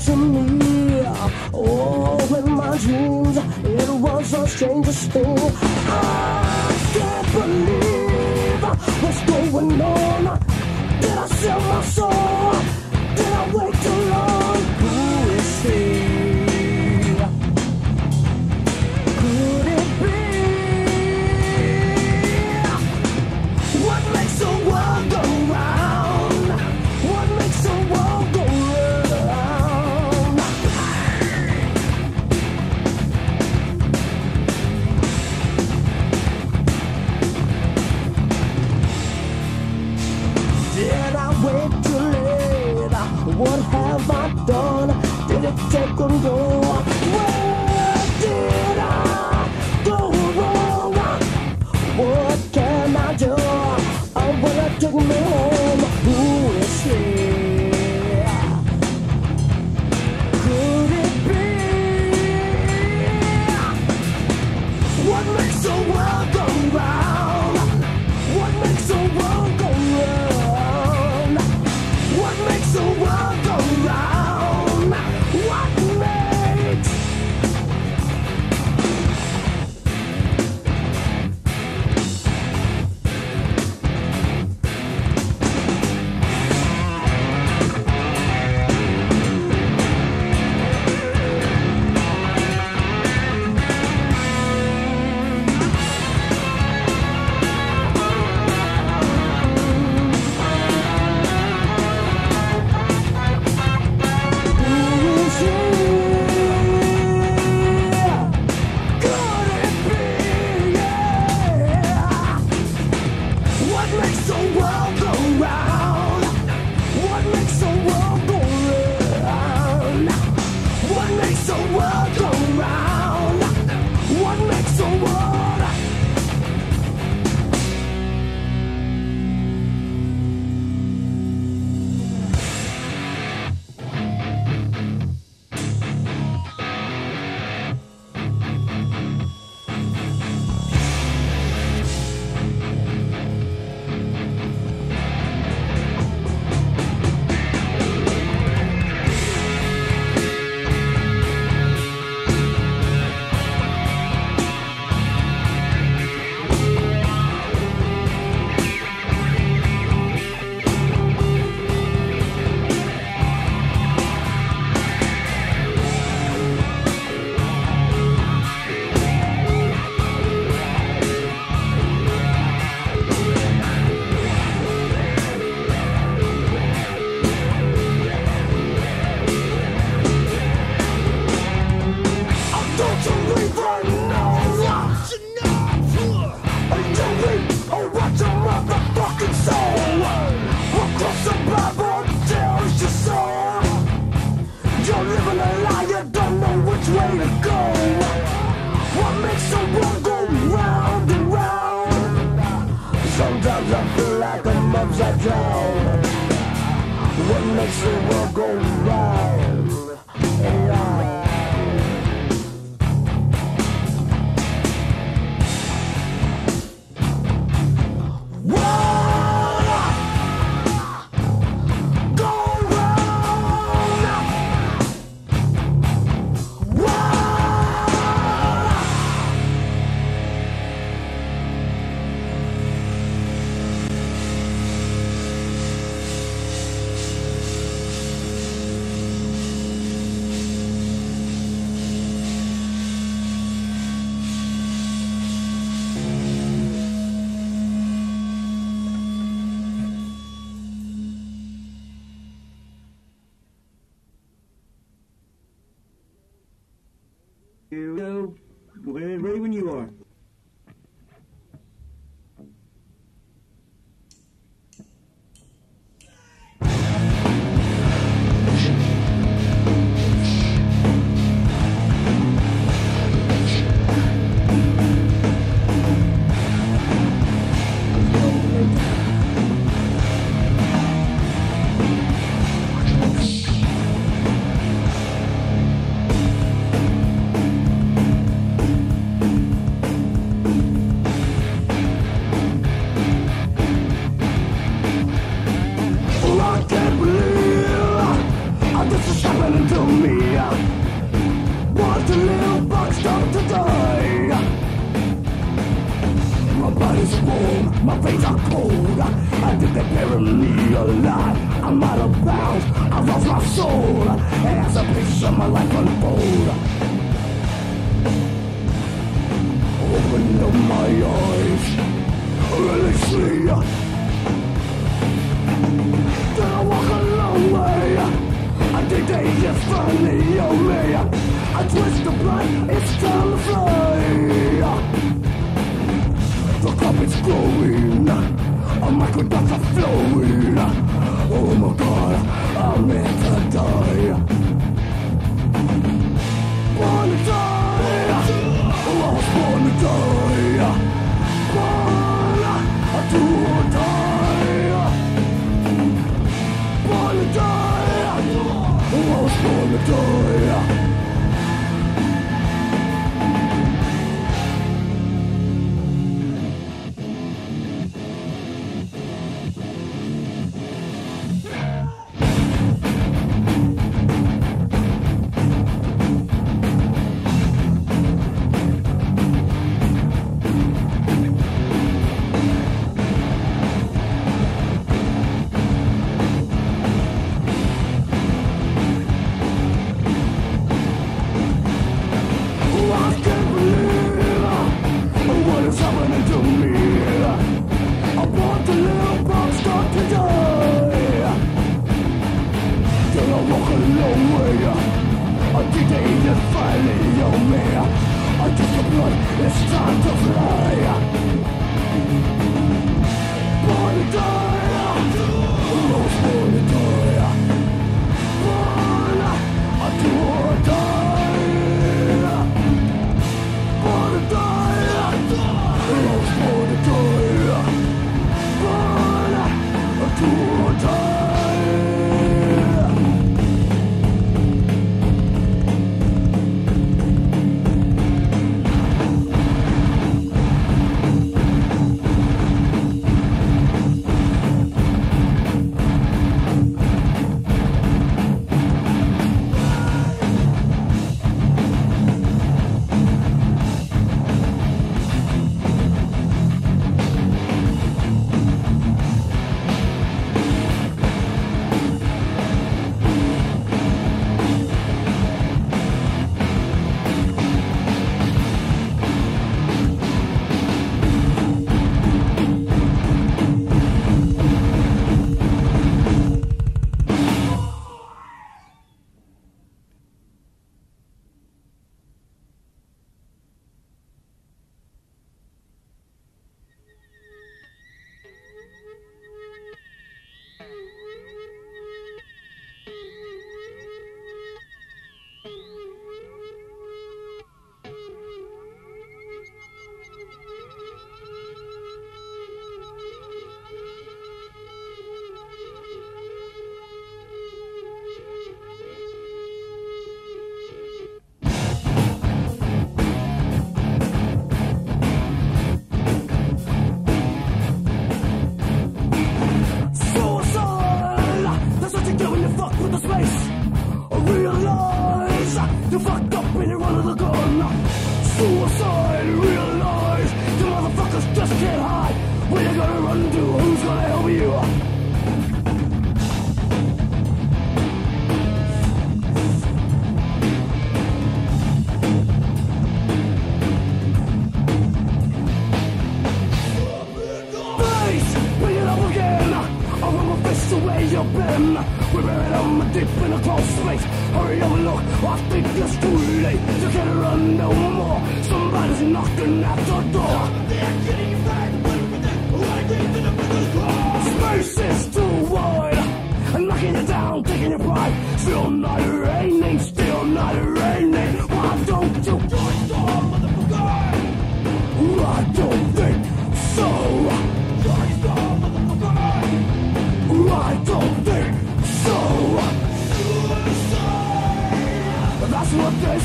to me. Oh, in my dreams, it was the strangest thing. I can't believe what's going on. Did I sell my soul? upside down. What makes the world go round? Lord. Is warm, my veins are cold. I they bury me alive. I'm out of bounds, I lost my soul. As a piece of my life unfold. Open up my eyes, release me. Then I walk a long way. I think they just finally owe me. Oh I twist the blood, it's time to fly. Cup is growing, a oh microdots are flowing. Oh my god, I'm meant to die. Born to die, oh, I was born to die. Born to die. Born to die, oh, I was born to die.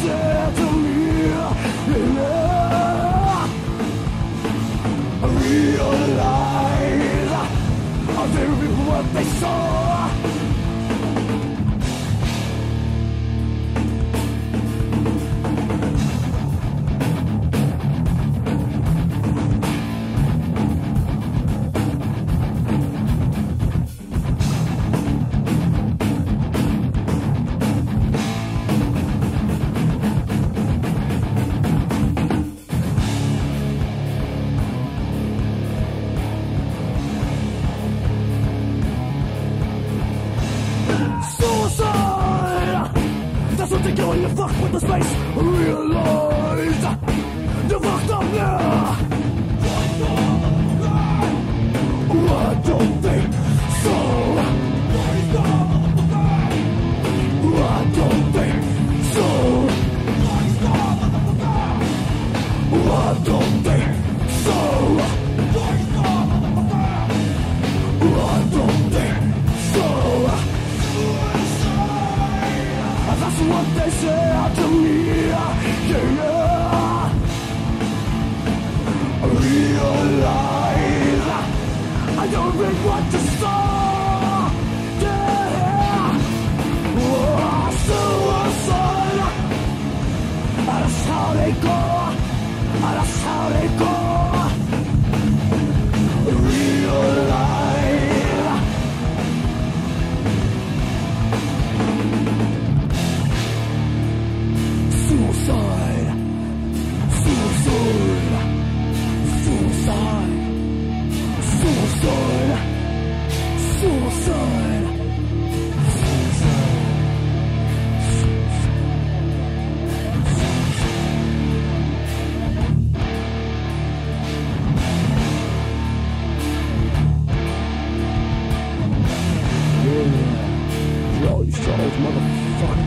Said to me. Yeah. I realize I didn't reap what they saw. They're going fuck with the space Realize You fucked up now. What the fuck? What the motherfucker.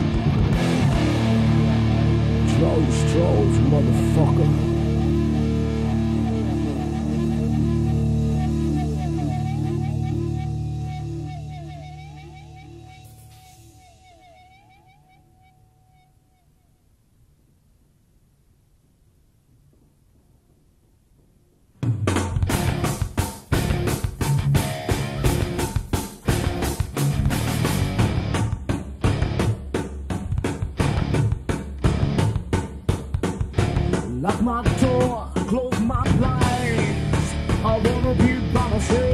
Close, close, motherfucker. Lock my door, close my blinds. I wanna be by myself.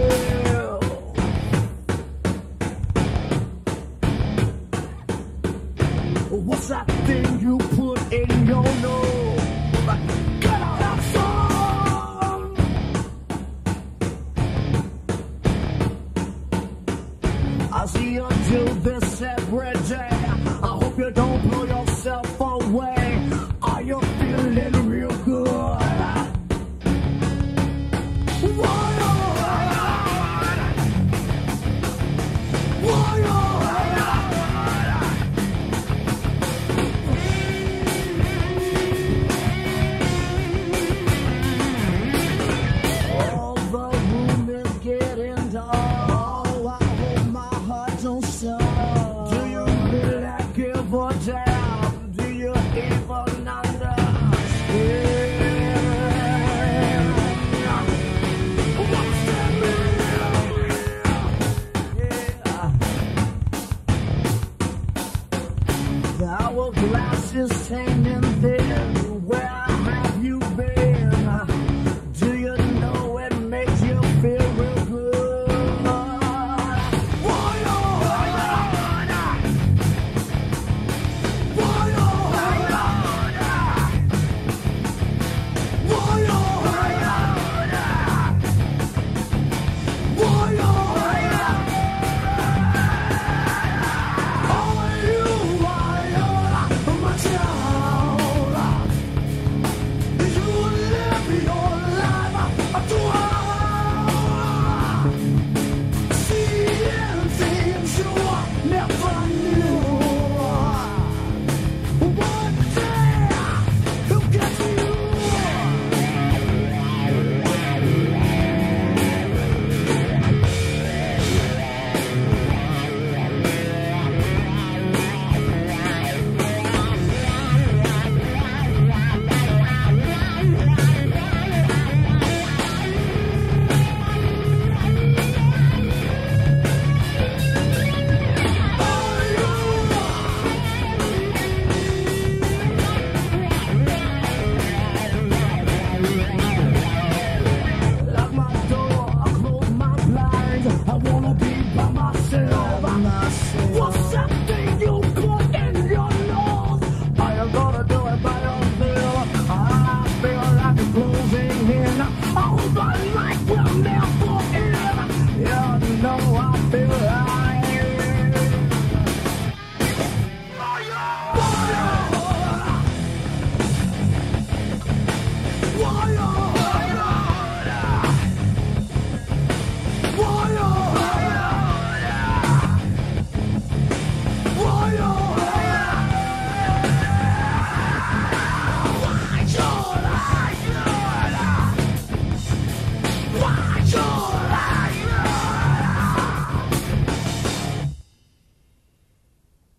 could say them.